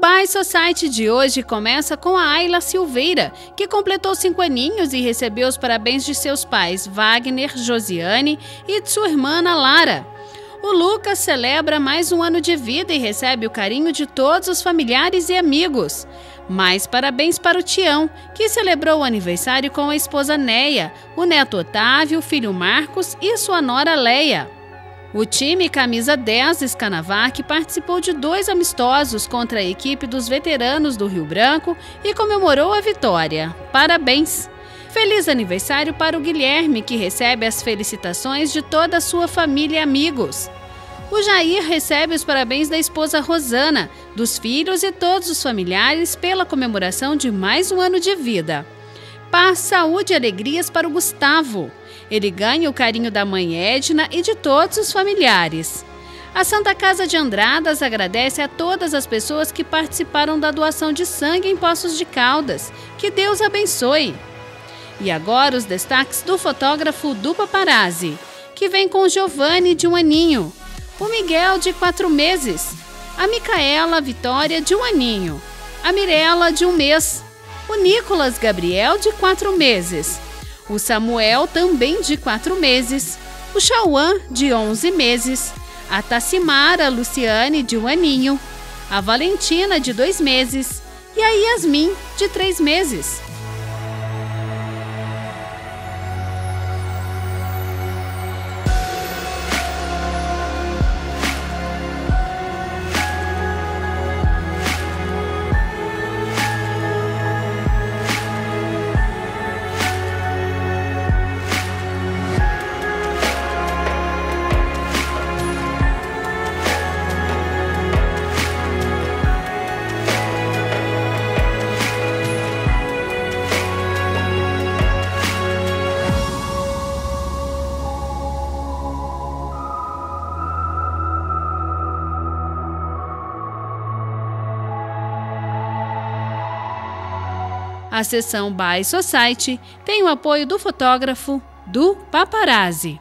By Society de hoje começa com a Ayla Silveira, que completou cinco aninhos e recebeu os parabéns de seus pais Wagner, Josiane e de sua irmã Lara. O Lucas celebra mais um ano de vida e recebe o carinho de todos os familiares e amigos. Mais parabéns para o Tião, que celebrou o aniversário com a esposa Neia, o neto Otávio, o filho Marcos e sua nora Leia. O time camisa 10 Escanavac participou de dois amistosos contra a equipe dos veteranos do Rio Branco e comemorou a vitória. Parabéns! Feliz aniversário para o Guilherme, que recebe as felicitações de toda a sua família e amigos. O Jair recebe os parabéns da esposa Rosana, dos filhos e todos os familiares pela comemoração de mais um ano de vida. Paz, saúde e alegrias para o Gustavo. Ele ganha o carinho da mãe Edna e de todos os familiares. A Santa Casa de Andradas agradece a todas as pessoas que participaram da doação de sangue em Poços de Caldas. Que Deus abençoe! E agora os destaques do fotógrafo do Paparazzi, que vem com Giovanni de um aninho o Miguel de quatro meses, a Micaela Vitória de um aninho, a Mirella de um mês, o Nicolas Gabriel de quatro meses, o Samuel também de quatro meses, o Chauã de onze meses, a Tassimara Luciane de um aninho, a Valentina de dois meses. E a Yasmin de três meses. A seção By Society tem o apoio do fotógrafo do Paparazzi.